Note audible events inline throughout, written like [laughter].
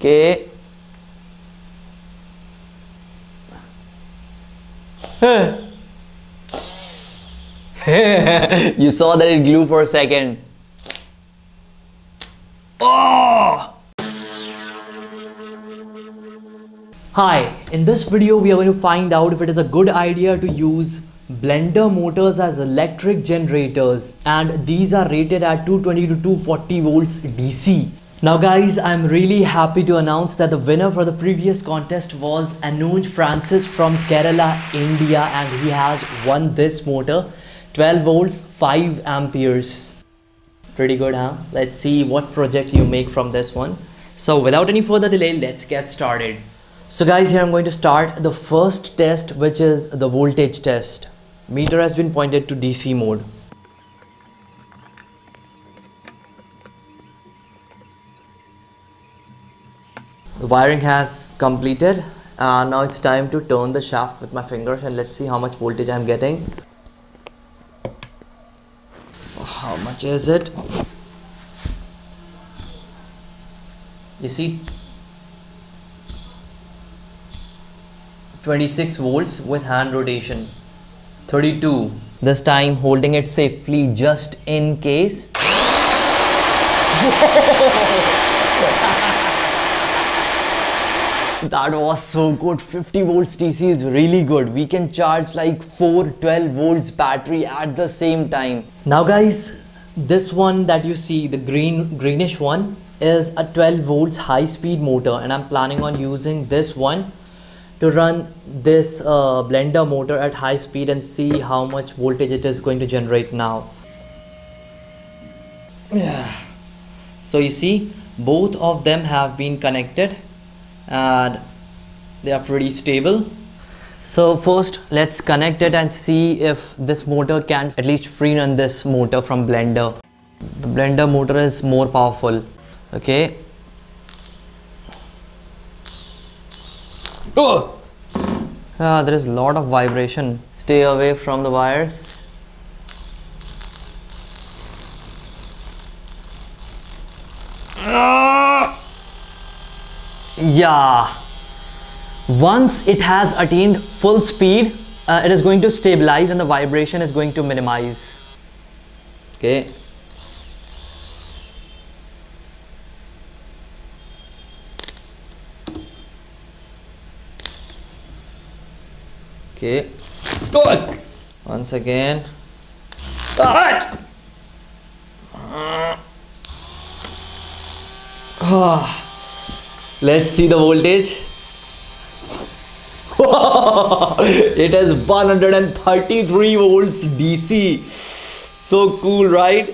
Okay. [laughs] you saw that it glue for a second. Oh! Hi, in this video we are going to find out if it is a good idea to use blender motors as electric generators and these are rated at 220 to 240 volts DC. Now guys, I'm really happy to announce that the winner for the previous contest was Anuj Francis from Kerala, India and he has won this motor 12 volts 5 amperes. Pretty good huh? Let's see what project you make from this one. So without any further delay, let's get started. So guys, here I'm going to start the first test which is the voltage test. Meter has been pointed to DC mode. The wiring has completed and now it's time to turn the shaft with my fingers and let's see how much voltage I'm getting. How much is it? You see 26 volts with hand rotation 32 this time holding it safely just in case [laughs] that was so good. 50 volts dc is really good. We can charge like 4 12 volts battery at the same time. Now guys this one that you see the green greenish one is a 12 volts high speed motor and i'm planning on using this one to run this uh, blender motor at high speed and see how much voltage it is going to generate now. Yeah. so you see both of them have been connected and they are pretty stable. So first let's connect it and see if this motor can at least free run this motor from blender. The blender motor is more powerful okay? Oh! Yeah there is a lot of vibration. Stay away from the wires ah! Yeah. Once it has attained full speed uh, it is going to stabilize and the vibration is going to minimize. Okay. Okay. Once again let's see the voltage. [laughs] It has 133 volts DC so cool right?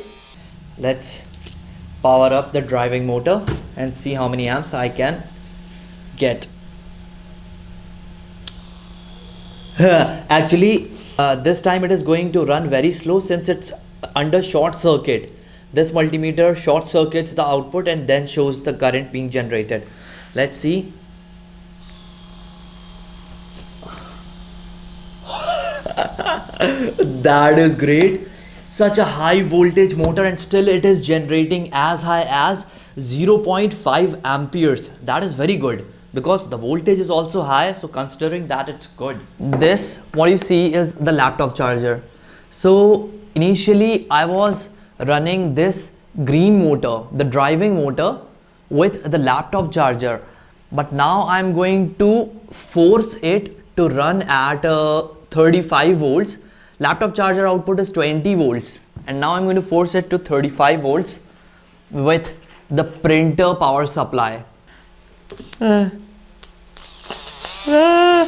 Let's power up the driving motor and see how many amps I can get. [laughs] Actually uh, this time it is going to run very slow since it's under short circuit. This multimeter short circuits the output and then shows the current being generated let's see. [laughs] That is great. Such a high voltage motor and still it is generating as high as 0.5 amperes. That is very good because the voltage is also high so considering that it's good. This what you see is the laptop charger. So initially i was running this green motor the driving motor with the laptop charger but now i'm going to force it to run at uh, 35 volts laptop charger output is 20 volts and now i'm going to force it to 35 volts with the printer power supply uh. Uh.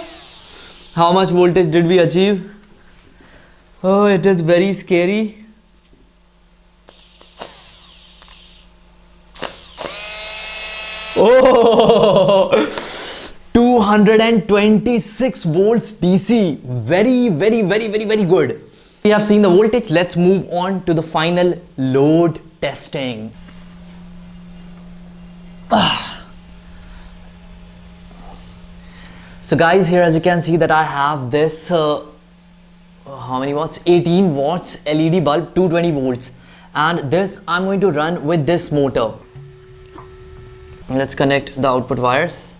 how much voltage did we achieve oh it is very scary [laughs] oh 226 volts DC very very very very very good. We have seen the voltage. Let's move on to the final load testing. [sighs] So guys here as you can see that I have this uh, how many watts? 18 watts LED bulb 220 volts. And this I'm going to run with this motor let's connect the output wires.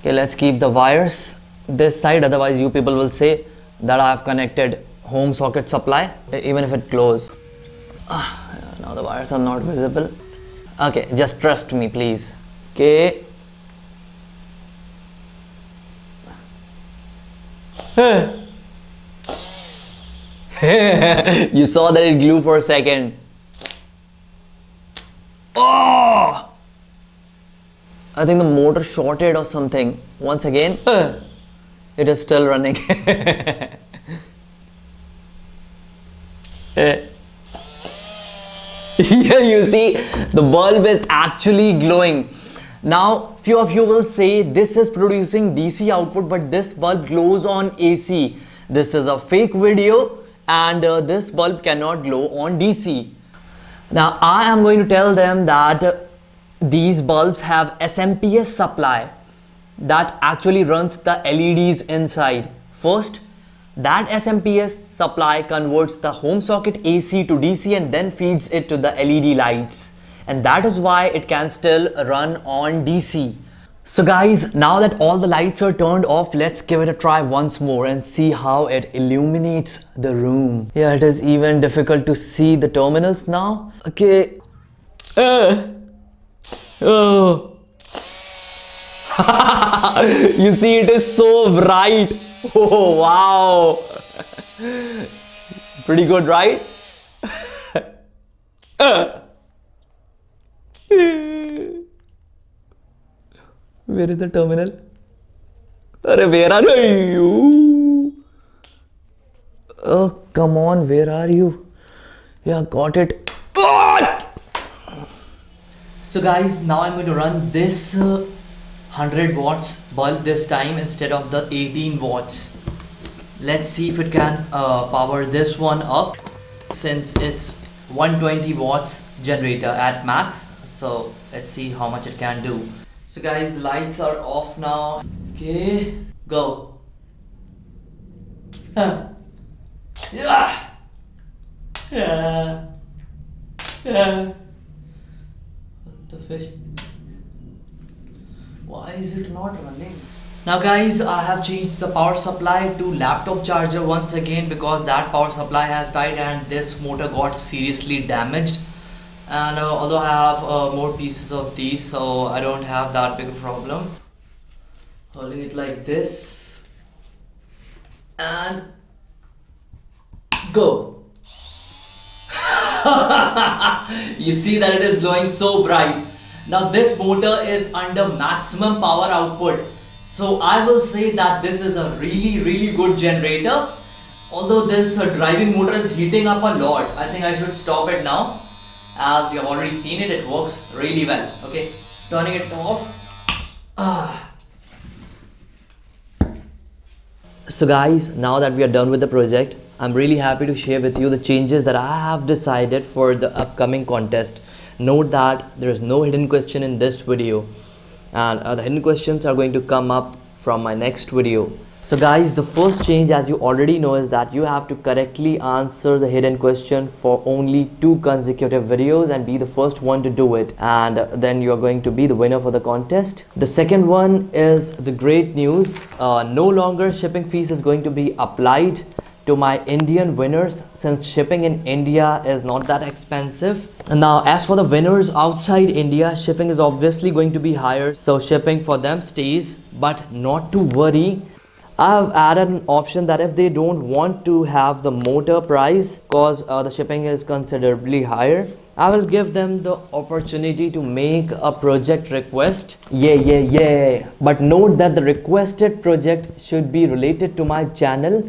Okay let's keep the wires this side otherwise you people will say that I have connected home socket supply even if it closed. Ah, now the wires are not visible. Okay just trust me please. Okay. [laughs] You saw that it glue for a second oh! I think the motor shorted or something. Once again [laughs] it is still running. [laughs] [laughs] Yeah you see the bulb is actually glowing. Now few of you will say this is producing DC output but this bulb glows on AC this is a fake video and uh, this bulb cannot glow on DC now I am going to tell them that these bulbs have SMPS supply that actually runs the LEDs inside. First, that SMPS supply converts the home socket AC to DC and then feeds it to the LED lights. And that is why it can still run on DC. So guys, now that all the lights are turned off, let's give it a try once more and see how it illuminates the room. Yeah, it is even difficult to see the terminals now. Okay. Uh. Oh. [laughs] you see it is so bright. [laughs] Oh wow. Pretty good, right? [laughs] uh. Where is the terminal? Where are you? Oh, come on, where are you? Yeah, got it. So guys, now I'm going to run this uh, 100 watts bulb this time instead of the 18 watts. Let's see if it can uh, power this one up since it's 120 watts generator at max. So let's see how much it can do. So guys, the lights are off now. Okay, go. Yeah. Yeah. Yeah. What the fish? Why is it not running? Now guys, I have changed the power supply to laptop charger once again because that power supply has died and this motor got seriously damaged and uh, although I have uh, more pieces of these so I don't have that big a problem. Holding it like this. And go. [laughs] You see that it is glowing so bright. Now this motor is under maximum power output. So I will say that this is a really really good generator. Although this uh, driving motor is heating up a lot I think I should stop it now as you have already seen it it works really well okay? Turning it off. Ah. so guys now that we are done with the project i'm really happy to share with you the changes that i have decided for the upcoming contest. Note that there is no hidden question in this video and uh, the hidden questions are going to come up from my next video so guys, the first change as you already know is that you have to correctly answer the hidden question for only two consecutive videos and be the first one to do it. And then you are going to be the winner for the contest. The second one is the great news. Uh, no longer shipping fees is going to be applied to my Indian winners since shipping in India is not that expensive. Now as for the winners outside India, shipping is obviously going to be higher. So shipping for them stays, but not to worry I've added an option that if they don't want to have the motor price cause uh, the shipping is considerably higher I will give them the opportunity to make a project request. Yeah yeah yeah. But note that the requested project should be related to my channel.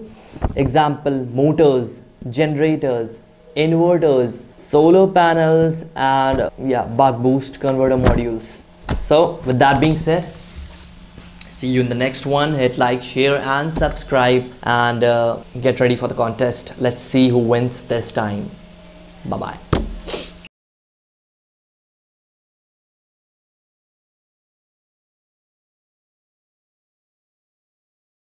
Example motors generators inverters solar panels and yeah buck boost converter modules. So with that being said see you in the next one. Hit like share and subscribe and uh, get ready for the contest. Let's see who wins this time. Bye bye